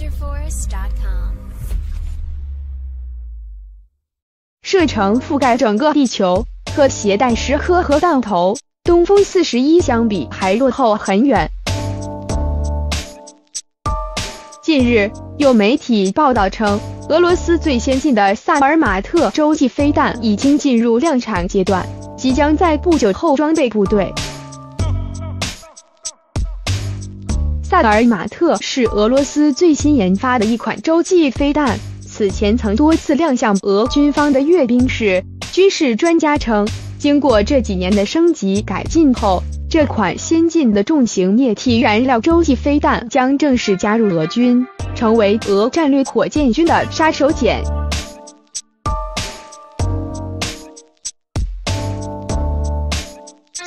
WonderForest.com 射程覆盖整个地球，可携带十颗核弹头东风四十一相比还落后很远。近日，有媒体报道称，俄罗斯最先进的萨尔马特洲际飞弹已经进入量产阶段，即将在不久后装备部队。萨尔马特是俄罗斯最新研发的一款洲际飞弹，此前曾多次亮相俄军方的阅兵式。军事专家称，经过这几年的升级改进后，这款先进的重型液体燃料洲际飞弹将正式加入俄军，成为俄战略火箭军的杀手锏。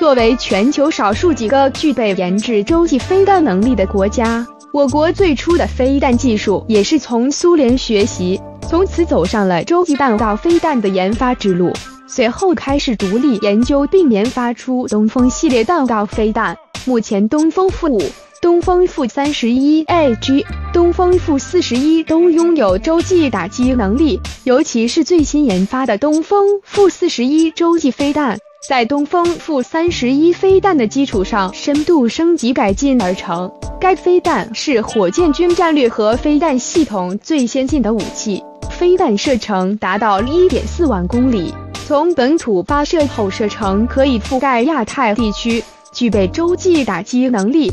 作为全球少数几个具备研制洲际飞弹能力的国家，我国最初的飞弹技术也是从苏联学习，从此走上了洲际弹道飞弹的研发之路。随后开始独立研究并研发出东风系列弹道飞弹。目前，东风负五、东风负三十一 AG、东风负四十一都拥有洲际打击能力，尤其是最新研发的东风负四十一洲际飞弹。在东风负三十一飞弹的基础上，深度升级改进而成。该飞弹是火箭军战略核飞弹系统最先进的武器，飞弹射程达到一点四万公里，从本土发射后射程可以覆盖亚太地区，具备洲际打击能力。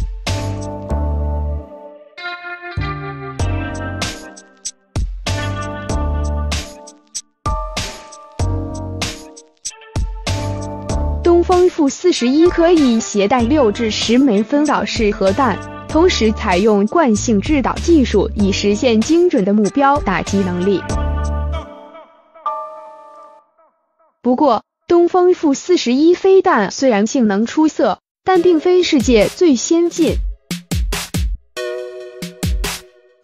东风负四十一可以携带六至十枚分导式核弹，同时采用惯性制导技术，以实现精准的目标打击能力。不过，东风负四十一飞弹虽然性能出色，但并非世界最先进。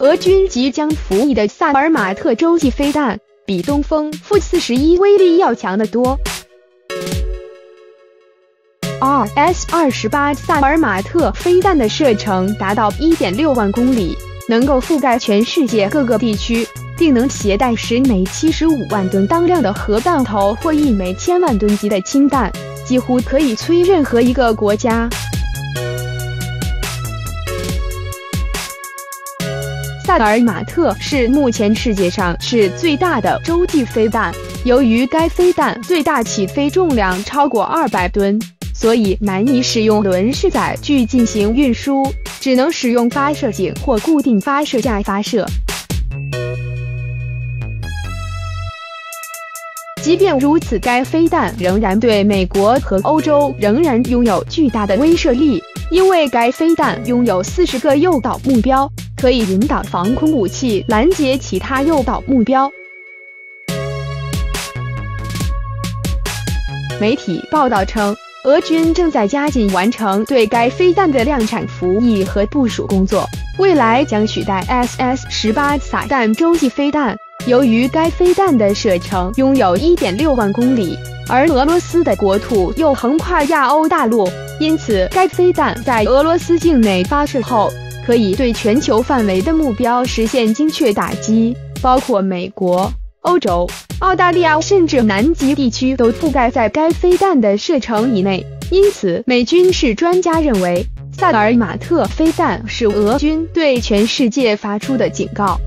俄军即将服役的萨尔马特洲际飞弹，比东风负四十一威力要强得多。RS 二十八萨尔马特飞弹的射程达到一点六万公里，能够覆盖全世界各个地区，并能携带十枚七十五万吨当量的核弹头或一枚千万吨级的氢弹，几乎可以摧任何一个国家。萨尔马特是目前世界上是最大的洲际飞弹，由于该飞弹最大起飞重量超过二百吨。所以难以使用轮式载具进行运输，只能使用发射井或固定发射架发射。即便如此，该飞弹仍然对美国和欧洲仍然拥有巨大的威慑力，因为该飞弹拥有四十个诱导目标，可以引导防空武器拦截其他诱导目标。媒体报道称。俄军正在加紧完成对该飞弹的量产服役和部署工作，未来将取代 SS 十八撒旦洲际飞弹。由于该飞弹的射程拥有一点六万公里，而俄罗斯的国土又横跨亚欧大陆，因此该飞弹在俄罗斯境内发射后，可以对全球范围的目标实现精确打击，包括美国。欧洲、澳大利亚甚至南极地区都覆盖在该飞弹的射程以内，因此美军事专家认为，萨尔马特飞弹是俄军对全世界发出的警告。